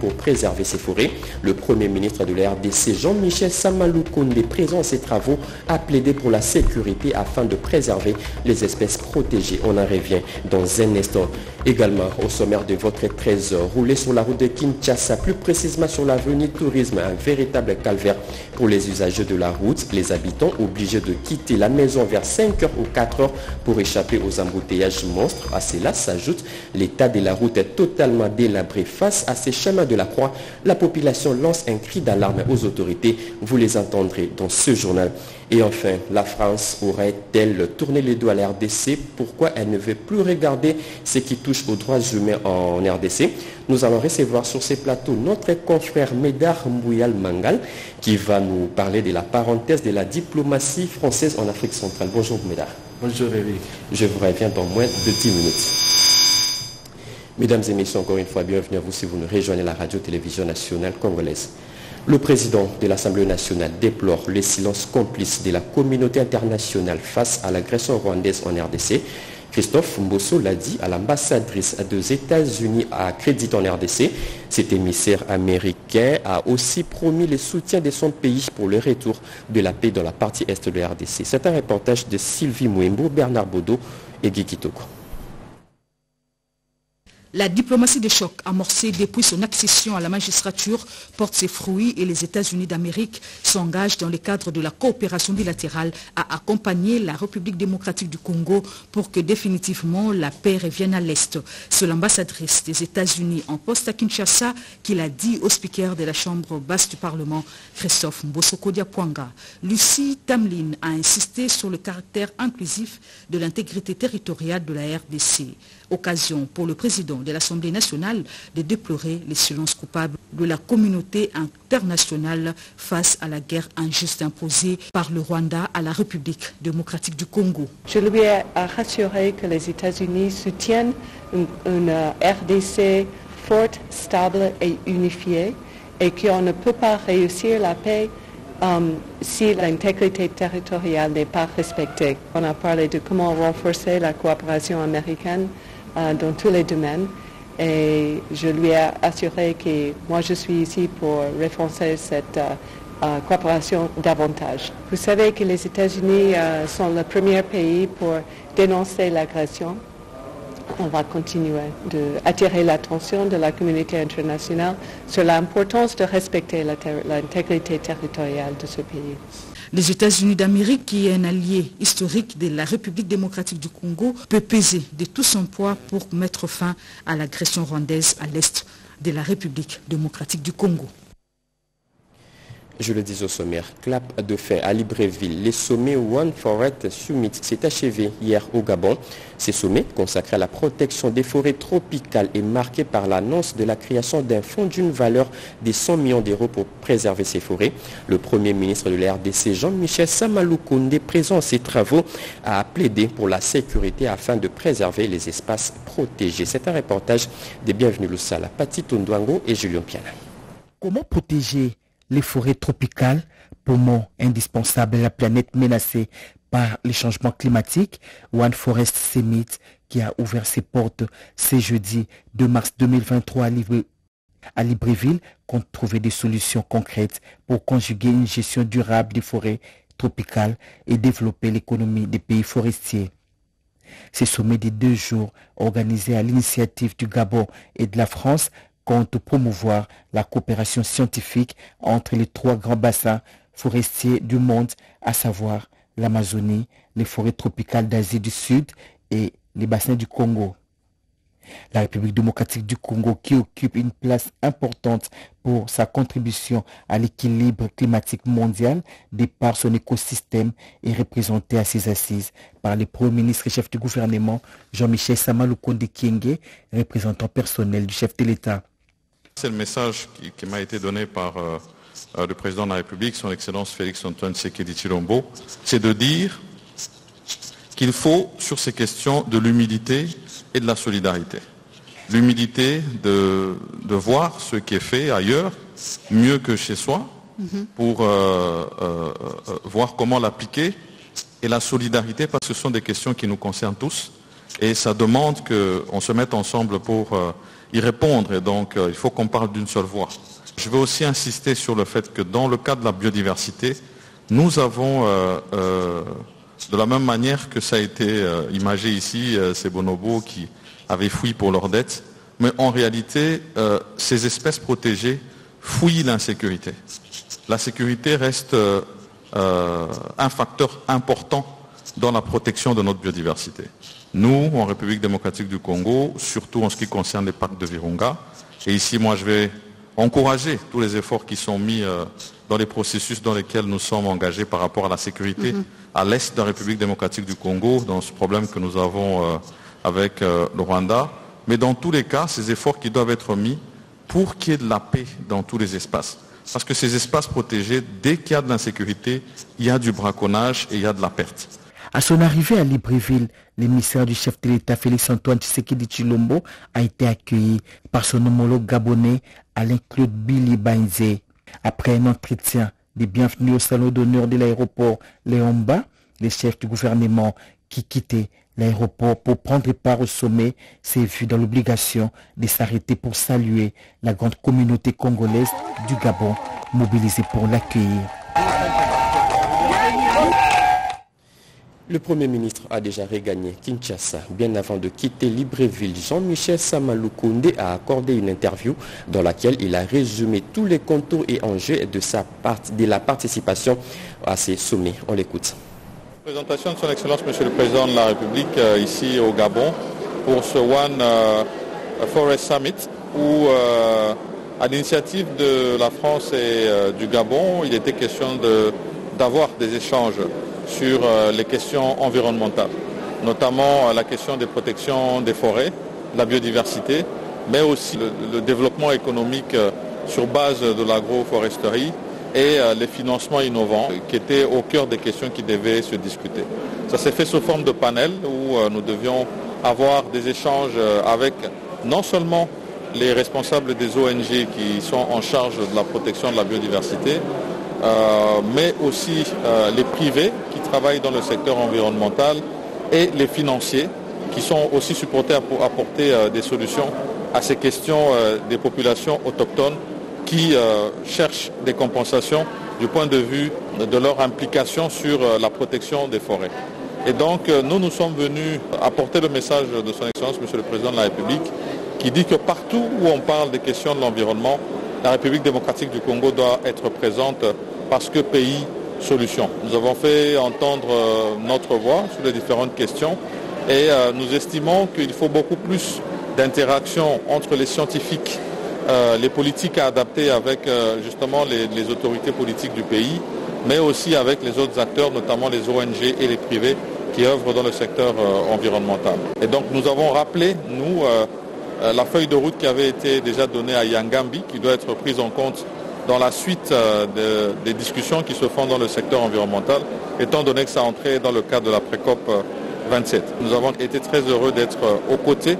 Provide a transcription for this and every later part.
pour préserver ces forêts. Le Premier ministre de la RDC, Jean-Michel Samalou Koundé, présent à ces travaux, a plaidé pour la sécurité afin de préserver les espèces protégées. On en revient dans un instant. Également, au sommaire de votre 13 heures, rouler sur la route de Kinshasa, plus précisément sur l'avenue Tourisme, un véritable calvaire pour les usagers de la route. Les habitants obligés de quitter la maison vers 5 heures ou 4 heures pour échapper aux embouteillages monstres. À cela s'ajoute l'état de la route est totalement délabré. Face à ces chemins de la croix, la population lance un cri d'alarme aux autorités. Vous les entendrez dans ce journal. Et enfin, la France aurait-elle tourné les doigts à la RDC Pourquoi elle ne veut plus regarder ce qui touche aux droits humains en RDC Nous allons recevoir sur ces plateaux notre confrère Médard Mbouyal Mangal qui va nous parler de la parenthèse de la diplomatie française en Afrique centrale. Bonjour Médard. Bonjour Eric. Je vous reviens dans moins de 10 minutes. Mesdames et messieurs, encore une fois, bienvenue à vous si vous nous rejoignez la radio-télévision nationale congolaise. Le président de l'Assemblée nationale déplore le silence complice de la communauté internationale face à l'agression rwandaise en RDC. Christophe Mbosso l'a dit à l'ambassadrice des États-Unis à Crédit en RDC. Cet émissaire américain a aussi promis le soutien de son pays pour le retour de la paix dans la partie est de la RDC. C'est un reportage de Sylvie Mouembo, Bernard Baudot et Guy Kitoko. La diplomatie de choc amorcée depuis son accession à la magistrature porte ses fruits et les États-Unis d'Amérique s'engagent dans le cadre de la coopération bilatérale à accompagner la République démocratique du Congo pour que définitivement la paix revienne à l'Est. C'est l'ambassadrice des États-Unis en poste à Kinshasa qui l'a dit au speaker de la Chambre basse du Parlement, Christophe Mbosoko Diapwanga. Lucie Tamlin a insisté sur le caractère inclusif de l'intégrité territoriale de la RDC. Occasion pour le président de l'Assemblée nationale de déplorer les silences coupables de la communauté internationale face à la guerre injuste imposée par le Rwanda à la République démocratique du Congo. Je lui ai rassuré que les États-Unis soutiennent une, une RDC forte, stable et unifiée et qu'on ne peut pas réussir la paix Um, si l'intégrité territoriale n'est pas respectée. On a parlé de comment renforcer la coopération américaine dans tous les domaines et je lui ai assuré que moi je suis ici pour renforcer cette uh, uh, coopération davantage. Vous savez que les États-Unis sont le premier pays pour dénoncer l'agression on va continuer d'attirer l'attention de la communauté internationale sur l'importance de respecter l'intégrité territoriale de ce pays. Les États-Unis d'Amérique, qui est un allié historique de la République démocratique du Congo, peut peser de tout son poids pour mettre fin à l'agression rwandaise à l'est de la République démocratique du Congo. Je le dis au sommaire, clap de fin à Libreville. Les sommets One Forest Summit s'est achevé hier au Gabon. Ces sommets, consacrés à la protection des forêts tropicales, est marqué par l'annonce de la création d'un fonds d'une valeur de 100 millions d'euros pour préserver ces forêts. Le Premier ministre de la RDC, Jean-Michel Samalou Koundé, présent à ces travaux, a plaidé pour la sécurité afin de préserver les espaces protégés. C'est un reportage des Bienvenus Loussala, Pati Tondouango et Julien Piana. Comment protéger les forêts tropicales, poumons indispensables à la planète menacée par les changements climatiques, One Forest Summit, qui a ouvert ses portes ce jeudi 2 mars 2023 à, Libre, à Libreville, compte trouver des solutions concrètes pour conjuguer une gestion durable des forêts tropicales et développer l'économie des pays forestiers. Ces sommets des deux jours, organisés à l'initiative du Gabon et de la France, compte promouvoir la coopération scientifique entre les trois grands bassins forestiers du monde, à savoir l'Amazonie, les forêts tropicales d'Asie du Sud et les bassins du Congo. La République démocratique du Congo, qui occupe une place importante pour sa contribution à l'équilibre climatique mondial, de par son écosystème, est représentée à ses assises par le Premier ministre et chef du gouvernement Jean-Michel Samaloukonde Kienge, représentant personnel du chef de l'État. C'est le message qui, qui m'a été donné par euh, euh, le président de la République, son Excellence Félix Antoine Sekedi Chilombo, c'est de dire qu'il faut, sur ces questions, de l'humilité et de la solidarité. L'humilité de, de, voir ce qui est fait ailleurs, mieux que chez soi, pour euh, euh, voir comment l'appliquer, et la solidarité, parce que ce sont des questions qui nous concernent tous, et ça demande qu'on se mette ensemble pour y répondre et donc il faut qu'on parle d'une seule voix. Je veux aussi insister sur le fait que dans le cas de la biodiversité, nous avons, de la même manière que ça a été imagé ici, ces bonobos qui avaient fui pour leur dette, mais en réalité, ces espèces protégées fouillent l'insécurité. La sécurité reste un facteur important dans la protection de notre biodiversité. Nous, en République démocratique du Congo, surtout en ce qui concerne les parcs de Virunga, et ici, moi, je vais encourager tous les efforts qui sont mis euh, dans les processus dans lesquels nous sommes engagés par rapport à la sécurité mhm. à l'est de la République démocratique du Congo, dans ce problème que nous avons euh, avec euh, le Rwanda. Mais dans tous les cas, ces efforts qui doivent être mis pour qu'il y ait de la paix dans tous les espaces. Parce que ces espaces protégés, dès qu'il y a de l'insécurité, il y a du braconnage et il y a de la perte. À son arrivée à Libreville, l'émissaire du chef de l'État Félix-Antoine Tshisekedi Chilombo a été accueilli par son homologue gabonais Alain-Claude Billy Bainze. Après un entretien de bienvenue au salon d'honneur de l'aéroport Léomba, le chef du gouvernement qui quittait l'aéroport pour prendre part au sommet s'est vu dans l'obligation de s'arrêter pour saluer la grande communauté congolaise du Gabon mobilisée pour l'accueillir. Le Premier ministre a déjà regagné Kinshasa. Bien avant de quitter Libreville, Jean-Michel Samaloukoundé a accordé une interview dans laquelle il a résumé tous les contours et enjeux de, sa de la participation à ces sommets. On l'écoute. Présentation de son Excellence Monsieur le Président de la République euh, ici au Gabon pour ce One euh, Forest Summit où euh, à l'initiative de la France et du Gabon, il était question d'avoir des échanges sur les questions environnementales, notamment la question des protections des forêts, la biodiversité, mais aussi le développement économique sur base de l'agroforesterie et euh, les financements innovants qui étaient au cœur des questions qui devaient se discuter. Ça s'est fait sous forme de panel où euh, nous devions avoir des échanges euh, avec non seulement les responsables des ONG qui sont en charge de la protection de la biodiversité, mais aussi les privés qui travaillent dans le secteur environnemental et les financiers qui sont aussi supportés pour apporter des solutions à ces questions des populations autochtones qui euh, cherchent des compensations du point de vue de leur implication sur euh, la protection des forêts. Et donc euh, nous, nous sommes venus apporter le message de son Excellence, Monsieur le Président de la République, qui dit que partout où on parle des questions de l'environnement, la République démocratique du Congo doit être présente parce que pays solution. Nous avons fait entendre notre voix sur les différentes questions et nous estimons qu'il faut beaucoup plus d'interaction entre les scientifiques euh, les politiques à adapter avec euh, justement les, autorités politiques du pays, mais aussi avec les autres acteurs, notamment les ONG et les privés qui œuvrent dans le secteur euh, environnemental. Et donc nous avons rappelé, nous, la feuille de route qui avait été déjà donnée à Yangambi, qui doit être prise en compte dans la suite des discussions qui se font dans le secteur environnemental, étant donné que ça entrait dans le cadre de la PRECOP 27. Nous avons été très heureux d'être aux côtés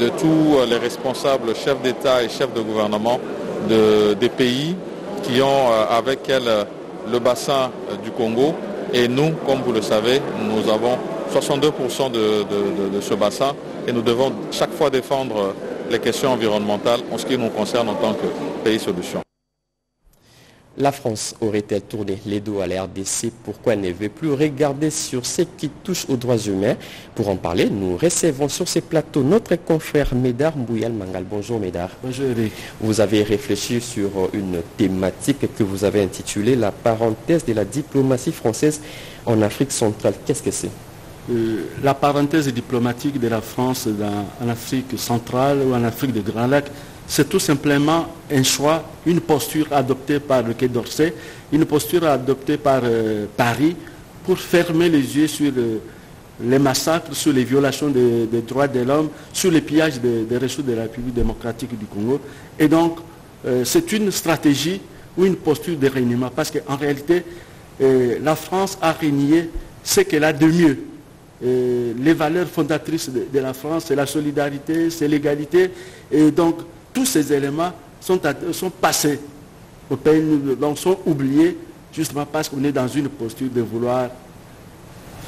de tous les responsables, chefs d'État et chefs de gouvernement des pays qui ont euh, avec elles le bassin euh, du Congo. Et nous, comme vous le savez, nous avons 62% de, ce bassin et nous devons chaque fois défendre les questions environnementales en ce qui nous concerne en tant que pays solution. La France aurait-elle tourné les dos à la RDC Pourquoi elle ne veut plus regarder sur ce qui touche aux droits humains? Pour en parler, nous recevons sur ces plateaux notre confrère Médard Mbouyal Mangal. Bonjour Médard. Bonjour Eric. Vous avez réfléchi sur une thématique que vous avez intitulée La parenthèse de la diplomatie française en Afrique centrale. Qu'est-ce que c'est? Euh, la parenthèse diplomatique de la France en Afrique centrale ou en Afrique de Grand Lac c'est tout simplement un choix, une posture adoptée par le Quai d'Orsay, une posture adoptée par euh, Paris pour fermer les yeux sur euh, les massacres, sur les violations des, droits de l'homme, sur les pillages des, ressources de la République démocratique du Congo. Et donc, euh, c'est une stratégie ou une posture de régnement, parce qu'en réalité, la France a régné ce qu'elle a de mieux. les valeurs fondatrices de, de la France, c'est la solidarité, c'est l'égalité. Et donc, tous ces éléments sont, passés au pays, donc sont oubliés justement parce qu'on est dans une posture de vouloir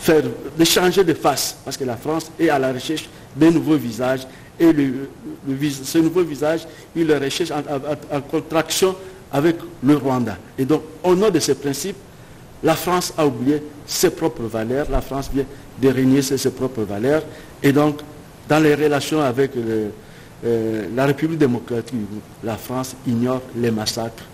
faire, de changer de face, parce que la France est à la recherche de nouveaux visages Et ce nouveau visage, il le recherche en, contraction avec le Rwanda. Et donc, au nom de ces principes, la France a oublié ses propres valeurs, la France vient de régner ses, propres valeurs. Et donc, dans les relations avec euh, la République démocratique, la France ignore les massacres,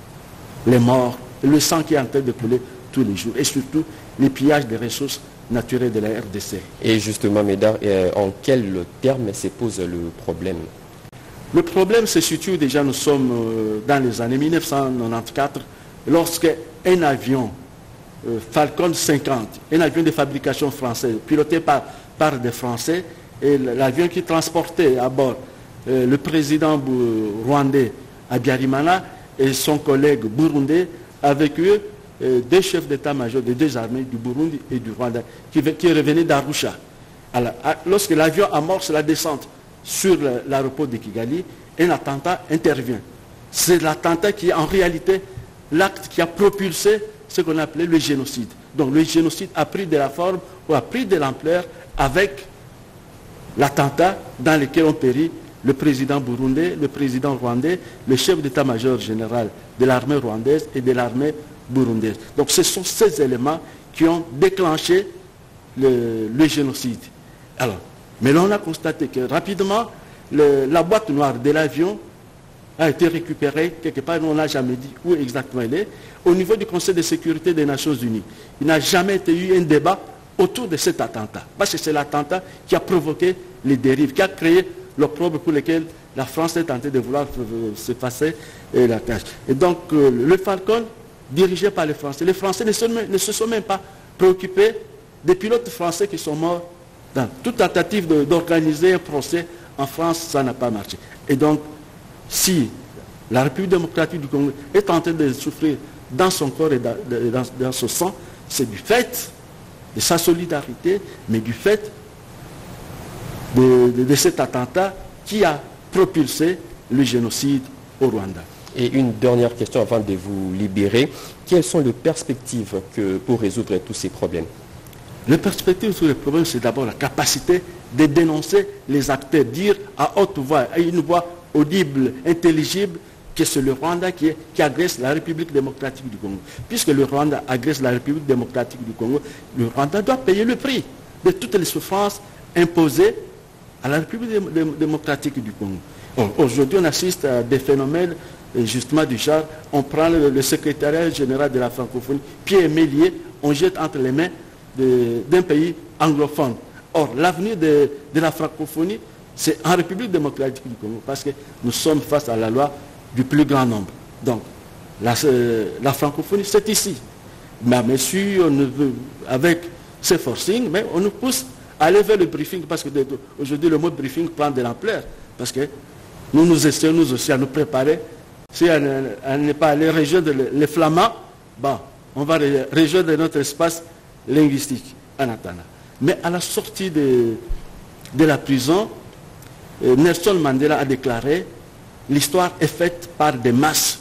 les morts, le sang qui est en train de couler tous les jours, et surtout les pillages des ressources naturelles de la RDC. Et justement, Médard, euh, en quel terme se pose le problème? Le problème se situe déjà, nous sommes euh, dans les années 1994, lorsque un avion Falcon 50, un avion de fabrication française, piloté par, par des Français, et l'avion qui transportait à bord le président rwandais Abiyarimana et son collègue burundais avec eux euh, des chefs d'état-major des deux armées du Burundi et du Rwanda qui, qui revenaient d'Arusha. Lorsque l'avion amorce la descente sur l'aéroport de Kigali, un attentat intervient. C'est l'attentat qui est en réalité l'acte qui a propulsé ce qu'on appelait le génocide. Donc le génocide a pris de la forme ou a pris de l'ampleur avec l'attentat dans lequel ont péri le président burundais, le président rwandais, le chef d'état-major général de l'armée rwandaise et de l'armée burundaise. Donc ce sont ces éléments qui ont déclenché le, génocide. Mais là on a constaté que rapidement, la boîte noire de l'avion a été récupérée quelque part, on n'a jamais dit où exactement elle est, au niveau du Conseil de sécurité des Nations Unies. Il n'a jamais été eu un débat autour de cet attentat. Parce que c'est l'attentat qui a provoqué les dérives, qui a créé l'opprobre pour lequel la France est tentée de vouloir se passer la tâche. Et donc, euh, le Falcon dirigé par les Français. Les Français ne se, sont même pas préoccupés des pilotes français qui sont morts dans toute tentative d'organiser un procès en France, ça n'a pas marché. Et donc, si la République démocratique du Congo est en train de souffrir dans son corps et dans, son sang, c'est du fait de sa solidarité, mais du fait de cet attentat qui a propulsé le génocide au Rwanda. Et une dernière question avant de vous libérer. Quelles sont les perspectives pour résoudre tous ces problèmes? Les perspectives sur les problèmes, c'est d'abord la capacité de dénoncer les acteurs, dire à haute voix, à une voix audible, intelligible, que c'est le Rwanda qui, qui, agresse la République démocratique du Congo. Puisque le Rwanda agresse la République démocratique du Congo, le Rwanda doit payer le prix de toutes les souffrances imposées à la République démocratique du Congo. Aujourd'hui, on assiste à des phénomènes justement du genre, on prend le, secrétariat général de la francophonie, pied et lié, on jette entre les mains d'un pays anglophone. Or, l'avenir de, la francophonie, c'est en République démocratique du Congo, parce que nous sommes face à la loi du plus grand nombre. Donc, la, euh, francophonie, c'est ici. Mais bien sûr, avec ces forcings, mais on nous pousse à aller vers le briefing, parce que aujourd'hui, le mot briefing prend de l'ampleur, parce que nous nous essayons, nous aussi, à nous préparer si elle, n'est pas allée rejoindre les flamands, bon, on va rejoindre notre espace linguistique en attendant. Mais à la sortie de, de la prison, euh, Nelson Mandela a déclaré l'histoire est faite par des masses.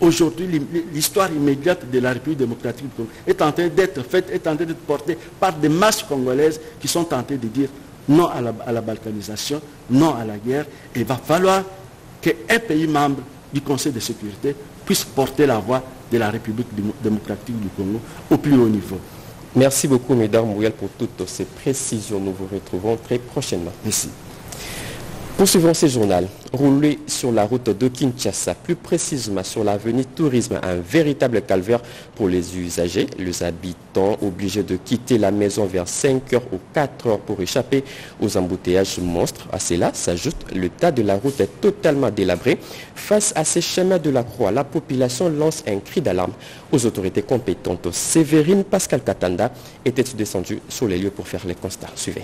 Aujourd'hui, l'histoire immédiate de la République démocratique du Congo est en train d'être faite, est en train d'être portée par des masses congolaises qui sont tentées de dire non à la, à la balkanisation, non à la guerre. Et il va falloir qu'un pays membre du Conseil de sécurité puisse porter la voix de la République démocratique du Congo au plus haut niveau. Merci beaucoup, Mesdames Mouyal, pour toutes ces précisions. Nous vous retrouvons très prochainement. Merci. Poursuivons ce journal. Rouler sur la route de Kinshasa, plus précisément sur l'avenue Tourisme, un véritable calvaire pour les usagers. Les habitants obligés de quitter la maison vers 5 h ou 4 h pour échapper aux embouteillages monstres. À cela s'ajoute le tas de la route est totalement délabré. Face à ces chemins de la croix, la population lance un cri d'alarme aux autorités compétentes. Séverine Pascal Katanda était descendue sur les lieux pour faire les constats. Suivez.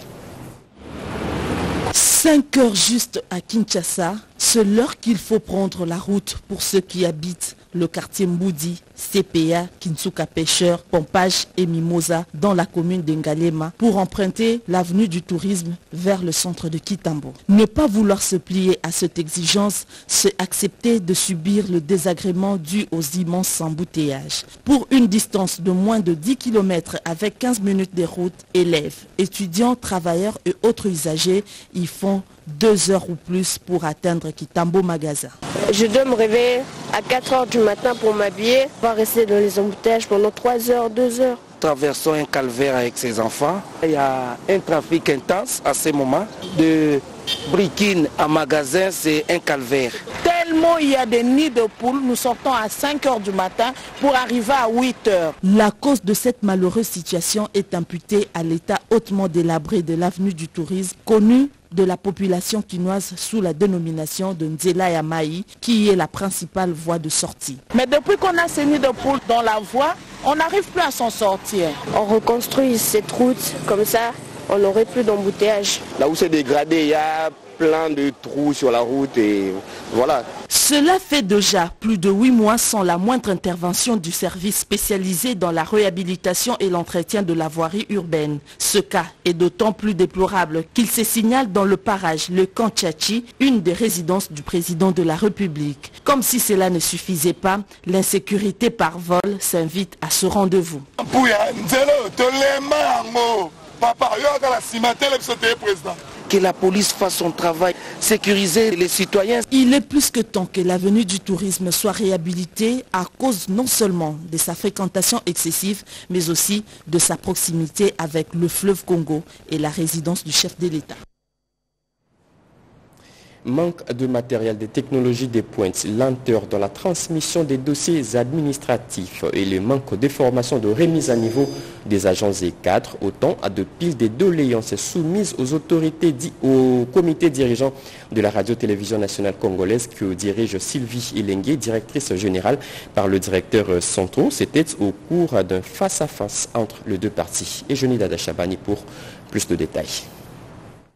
5 heures juste à Kinshasa, c'est l'heure qu'il faut prendre la route pour ceux qui habitent le quartier Mboudi, CPA, Kinsuka Pêcheur, Pompage et Mimosa dans la commune d'Engalema pour emprunter l'avenue du tourisme vers le centre de Kitambo. Ne pas vouloir se plier à cette exigence, c'est accepter de subir le désagrément dû aux immenses embouteillages. Pour une distance de moins de 10 km avec 15 minutes de route, élèves, étudiants, travailleurs et autres usagers y font deux heures ou plus pour atteindre Kitambo Magasin. Je dois me réveiller à 4 heures du matin pour m'habiller, pas rester dans les embouteillages pendant 3 heures, 2 heures. Traversons un calvaire avec ses enfants. Il y a un trafic intense à ce moment. De Brikine à magasin, c'est un calvaire. Tellement il y a des nids de poules, nous sortons à 5 heures du matin pour arriver à 8 heures. La cause de cette malheureuse situation est imputée à l'état hautement délabré de l'avenue du tourisme, connu de la population quinoise sous la dénomination de Nzela Yamaï, qui est la principale voie de sortie. Mais depuis qu'on a ces nids de poules dans la voie, on n'arrive plus à s'en sortir. On reconstruit cette route comme ça, on n'aurait plus d'embouteillage. Là où c'est dégradé, il y a plein de trous sur la route et voilà. Cela fait déjà plus de huit mois sans la moindre intervention du service spécialisé dans la réhabilitation et l'entretien de la voirie urbaine. Ce cas est d'autant plus déplorable qu'il se signale dans le parage Le Kanchachi, une des résidences du président de la République. Comme si cela ne suffisait pas, l'insécurité par vol s'invite à ce rendez-vous. Que la police fasse son travail, sécuriser les citoyens. Il est plus que temps que l'avenue du tourisme soit réhabilitée à cause non seulement de sa fréquentation excessive, mais aussi de sa proximité avec le fleuve Congo et la résidence du chef de l'État. Manque de matériel, de technologies des pointes, lenteur dans la transmission des dossiers administratifs et le manque de formation de remise à niveau des agents et cadres, autant à de piles de doléances soumises aux autorités, au comité dirigeant de la radio-télévision nationale congolaise que dirige Sylvie Ilengue, directrice générale par le directeur Santo. C'était au cours d'un face-à-face entre les deux parties. Et Johnny Dada Chabani pour plus de détails.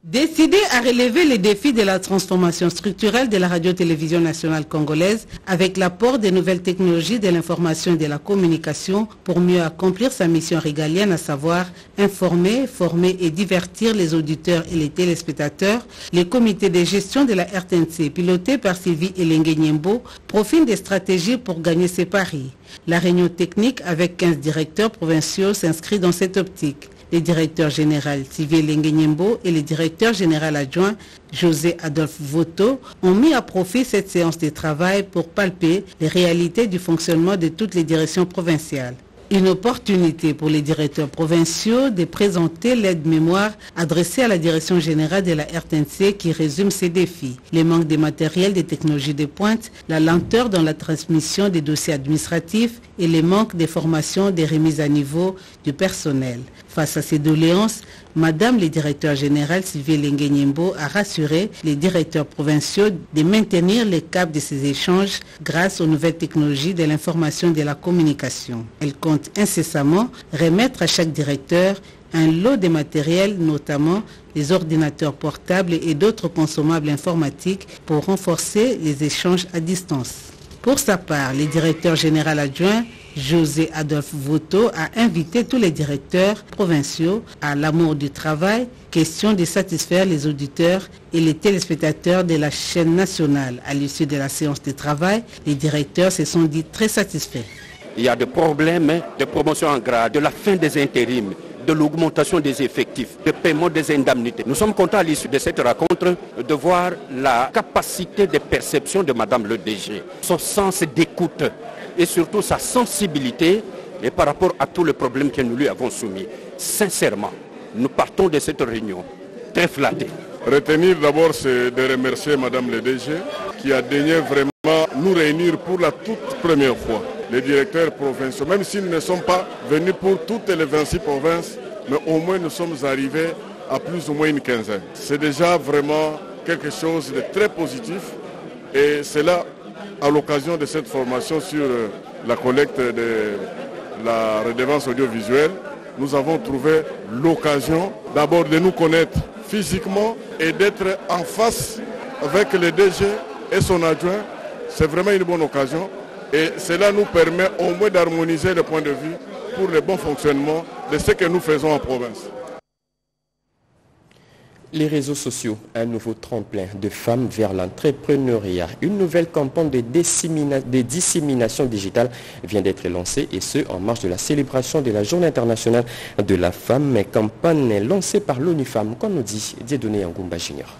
Décidé à relever les défis de la transformation structurelle de la radio-télévision nationale congolaise avec l'apport des nouvelles technologies de l'information et de la communication pour mieux accomplir sa mission régalienne, à savoir informer, former et divertir les auditeurs et les téléspectateurs, les comités de gestion de la RTNC piloté par Sylvie Elengue Niembo profilent des stratégies pour gagner ses paris. La réunion technique avec 15 directeurs provinciaux s'inscrit dans cette optique le directeur général Sylvie Lenguenyembo et le directeur général adjoint José Adolphe Voto ont mis à profit cette séance de travail pour palper les réalités du fonctionnement de toutes les directions provinciales. Une opportunité pour les directeurs provinciaux de présenter l'aide-mémoire adressée à la direction générale de la RTNC qui résume ces défis. Les manques de matériel, des technologies de pointe, la lenteur dans la transmission des dossiers administratifs et les manques de formation des remises à niveau du personnel. Face à ces doléances, Madame le directeur général Sylvie Lenguenyembo a rassuré les directeurs provinciaux de maintenir le cap de ces échanges grâce aux nouvelles technologies de l'information et de la communication. Elle compte incessamment remettre à chaque directeur un lot de matériel, notamment les ordinateurs portables et d'autres consommables informatiques pour renforcer les échanges à distance. Pour sa part, le directeur général adjoint José Adolphe Voto a invité tous les directeurs provinciaux à l'amour du travail, question de satisfaire les auditeurs et les téléspectateurs de la chaîne nationale. À l'issue de la séance de travail, les directeurs se sont dit très satisfaits. Il y a des problèmes de promotion en grade, de la fin des intérims, de l'augmentation des effectifs, de paiement des indemnités. Nous sommes contents à l'issue de cette rencontre de voir la capacité de perception de Madame le DG, son sens d'écoute et surtout sa sensibilité et par rapport à tous les problèmes que nous lui avons soumis. Sincèrement, nous partons de cette réunion très flattés. Retenir d'abord, c'est de remercier Madame le DG qui a daigné vraiment nous réunir pour la toute première fois. Les directeurs provinciaux, même s'ils ne sont pas venus pour toutes les 26 provinces, mais au moins nous sommes arrivés à plus ou moins une quinzaine. C'est déjà vraiment quelque chose de très positif et c'est là à l'occasion de cette formation sur la collecte de la redevance audiovisuelle, nous avons trouvé l'occasion d'abord de nous connaître physiquement et d'être en face avec le DG et son adjoint. C'est vraiment une bonne occasion et cela nous permet au moins d'harmoniser le point de vue pour le bon fonctionnement de ce que nous faisons en province. Les réseaux sociaux, un nouveau tremplin de femmes vers l'entrepreneuriat. Une nouvelle campagne de, de, dissémination digitale vient d'être lancée et ce, en marge de la célébration de la Journée internationale de la femme, campagne lancée par l'ONU Femmes, comme nous dit Dieudonné Ngumba Junior.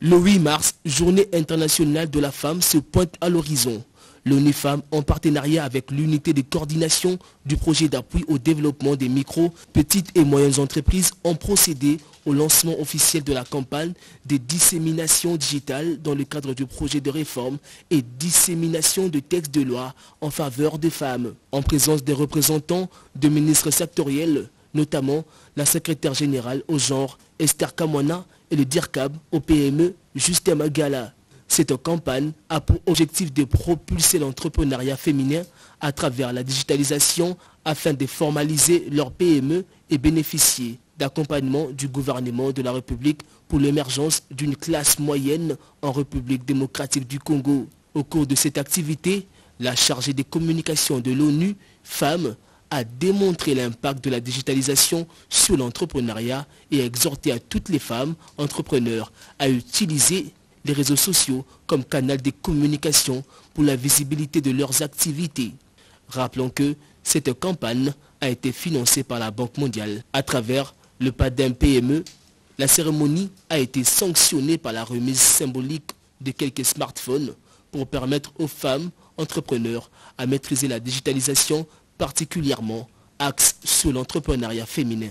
Le 8 mars, journée internationale de la femme se pointe à l'horizon. L'ONU Femmes, en partenariat avec l'unité de coordination du projet d'appui au développement des micro, petites et moyennes entreprises, ont procédé au lancement officiel de la campagne de dissémination digitale dans le cadre du projet de réforme et dissémination de textes de loi en faveur des femmes, en présence des représentants de ministres sectoriels, notamment la secrétaire générale au genre Esther Kamwana et le DIRCAB au PME Justin Magala. Cette campagne a pour objectif de propulser l'entrepreneuriat féminin à travers la digitalisation afin de formaliser leur PME et bénéficier d'accompagnement du gouvernement de la République pour l'émergence d'une classe moyenne en République démocratique du Congo. Au cours de cette activité, la chargée des communications de l'ONU, Femmes, a démontré l'impact de la digitalisation sur l'entrepreneuriat et a exhorté à toutes les femmes entrepreneurs à utiliser les réseaux sociaux comme canal de communication pour la visibilité de leurs activités. Rappelons que cette campagne a été financée par la Banque mondiale à travers le PADEM PME. La cérémonie a été sanctionnée par la remise symbolique de quelques smartphones pour permettre aux femmes entrepreneurs à maîtriser la digitalisation particulièrement axe sur l'entrepreneuriat féminin.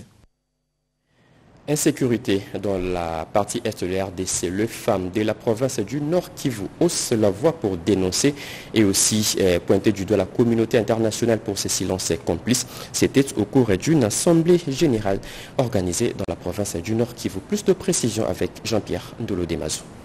Insécurité dans la partie est de la RDC. Le femmes de la province du Nord qui vous hausse la voix pour dénoncer et aussi euh, pointer du doigt la communauté internationale pour ses silences complices. C'était au cours d'une assemblée générale organisée dans la province du Nord qui vous plus de précision avec Jean-Pierre Ndolo-Demazou.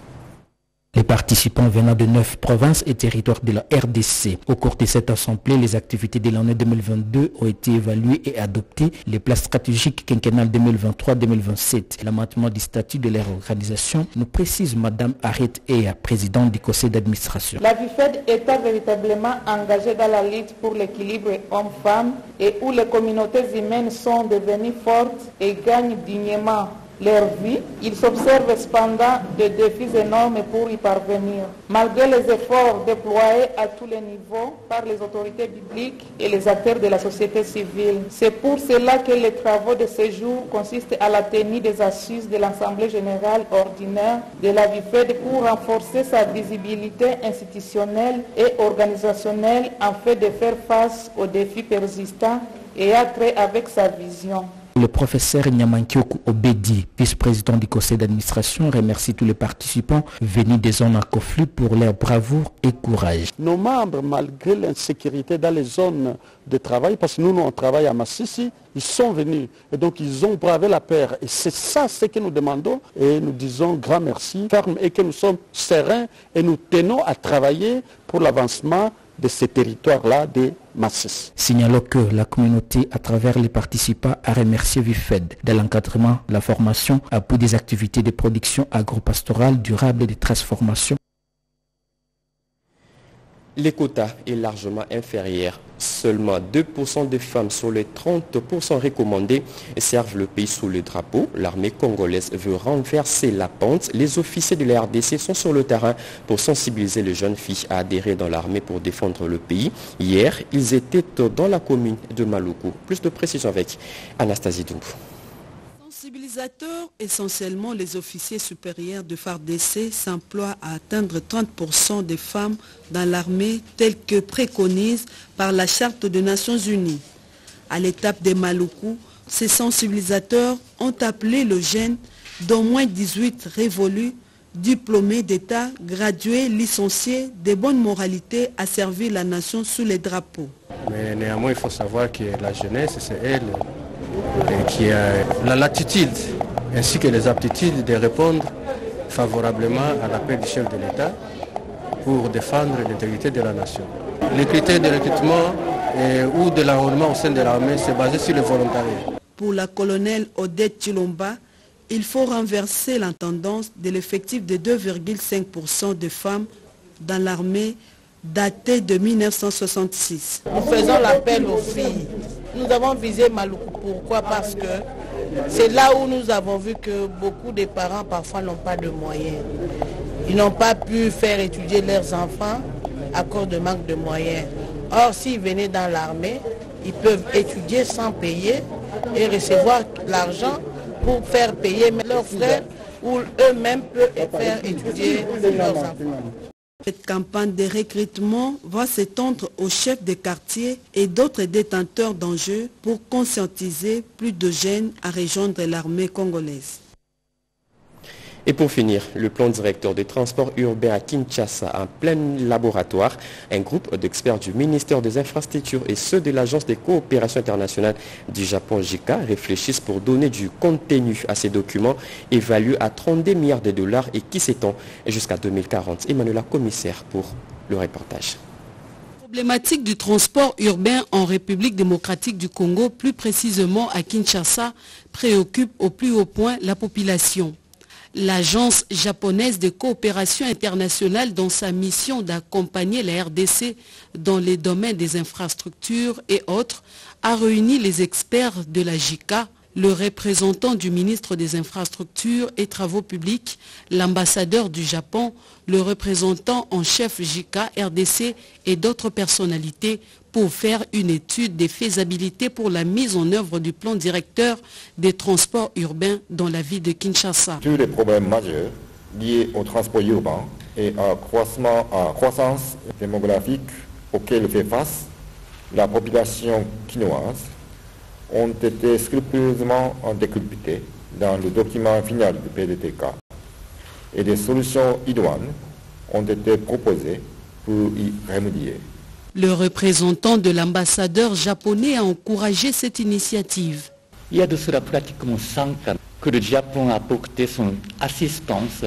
Les participants venant de neuf provinces et territoires de la RDC. Au cours de cette assemblée, les activités de l'année 2022 ont été évaluées et adoptées. Les plans stratégiques quinquennales 2023-2027. L'amendement du statut de leur organisation nous précise Madame Aret Ea, présidente du conseil d'administration. La VIFED est véritablement engagée dans la lutte pour l'équilibre homme-femme et où les communautés humaines sont devenues fortes et gagnent dignement leur vie, ils s'observent cependant des défis énormes pour y parvenir. Malgré les efforts déployés à tous les niveaux par les autorités publiques et les acteurs de la société civile, c'est pour cela que les travaux de ce jour consistent à la tenue des assises de l'Assemblée générale ordinaire de la VIFED pour renforcer sa visibilité institutionnelle et organisationnelle en fait de faire face aux défis persistants et à créer avec sa vision. Le professeur Nyamankioku Obedi, vice-président du conseil d'administration, remercie tous les participants venus des zones en conflit pour leur bravoure et courage. Nos membres, malgré l'insécurité dans les zones de travail, parce que nous, nous on travaille à Massissi, ils sont venus et donc ils ont bravé la peur. Et c'est ça ce que nous demandons et nous disons grand merci, ferme et que nous sommes sereins et nous tenons à travailler pour l'avancement de ces territoires-là Signalons que la communauté, à travers les participants, a remercié VIFED de l'encadrement, la formation, appui des activités de production agro-pastorale durable et de transformation. Les quotas est largement inférieur. Seulement 2% des femmes sur les 30% recommandés servent le pays sous le drapeau. L'armée congolaise veut renverser la pente. Les officiers de la RDC sont sur le terrain pour sensibiliser les jeunes filles à adhérer dans l'armée pour défendre le pays. Hier, ils étaient dans la commune de Maluku. Plus de précision avec Anastasie Doumbou. Sensibilisateurs, essentiellement les officiers supérieurs de FARDC, s'emploient à atteindre 30% des femmes dans l'armée telle que préconise par la Charte des Nations Unies. À l'étape des Maluku, ces sensibilisateurs ont appelé le jeune d'au moins 18 révolus, diplômés d'État, gradués, licenciés, de bonne moralité à servir la nation sous les drapeaux. Mais néanmoins, il faut savoir que la jeunesse, c'est elle qui a la latitude ainsi que les aptitudes de répondre favorablement à l'appel du chef de l'État pour défendre l'intégrité de la nation. Les critères de recrutement ou de l'enrôlement au sein de l'armée, c'est basé sur le volontariat. Pour la colonelle Odette Chilomba, il faut renverser la tendance de l'effectif de 2,5% de femmes dans l'armée datée de 1966. Nous faisons l'appel aux filles. Nous avons visé Maluku. Pourquoi? Parce que c'est là où nous avons vu que beaucoup de parents parfois n'ont pas de moyens. Ils n'ont pas pu faire étudier leurs enfants à cause de manque de moyens. Or, s'ils venaient dans l'armée, ils peuvent étudier sans payer et recevoir l'argent pour faire payer leurs frères où eux-mêmes peuvent faire étudier leurs enfants. Cette campagne de recrutement va s'étendre aux chefs de quartier et d'autres détenteurs d'enjeux pour conscientiser plus de jeunes à rejoindre l'armée congolaise. Et pour finir, le plan directeur des transports urbains à Kinshasa en plein laboratoire, un groupe d'experts du ministère des Infrastructures et ceux de l'Agence des coopérations internationales du Japon JICA réfléchissent pour donner du contenu à ces documents évalués à 32 milliards de dollars et qui s'étend jusqu'à 2040. Emmanuela Commissaire pour le reportage. La problématique du transport urbain en République démocratique du Congo, plus précisément à Kinshasa, préoccupe au plus haut point la population. L'agence japonaise de coopération internationale dans sa mission d'accompagner la RDC dans les domaines des infrastructures et autres a réuni les experts de la JICA, le représentant du ministre des Infrastructures et Travaux publics, l'ambassadeur du Japon, le représentant en chef JICA, RDC et d'autres personnalités pour faire une étude des faisabilités pour la mise en œuvre du plan directeur des transports urbains dans la ville de Kinshasa. Tous les problèmes majeurs liés au transport urbain et à la croissance démographique auquel fait face la population quinoise ont été scrupuleusement décryptés dans le document final du PDTK et des solutions idoines ont été proposées pour y remédier. Le représentant de l'ambassadeur japonais a encouragé cette initiative. Il y a de cela pratiquement 5 ans que le Japon a apporté son assistance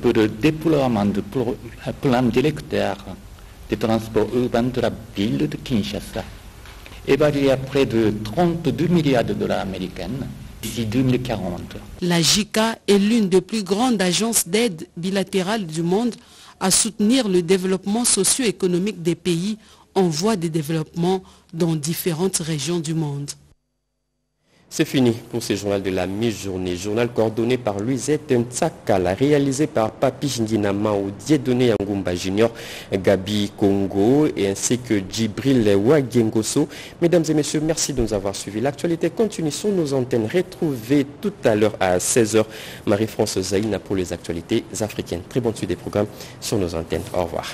pour le déploiement du plan directeur des transports urbains de la ville de Kinshasa évalué à près de 32 milliards de dollars américains d'ici 2040. La JICA est l'une des plus grandes agences d'aide bilatérale du monde à soutenir le développement socio-économique des pays en voie de développement dans différentes régions du monde. C'est fini pour ce journal de la mi-journée. Journal coordonné par Louisette Ntsakala, réalisé par Papi Ndinamao, Dieudonné Yangumba Junior, Gabi Congo et ainsi que Djibril Wagengoso. Mesdames et messieurs, merci de nous avoir suivis. L'actualité continue sur nos antennes. Retrouvez tout à l'heure à 16h Marie-France Zaïna pour les actualités africaines. Très bonne suite des programmes sur nos antennes. Au revoir.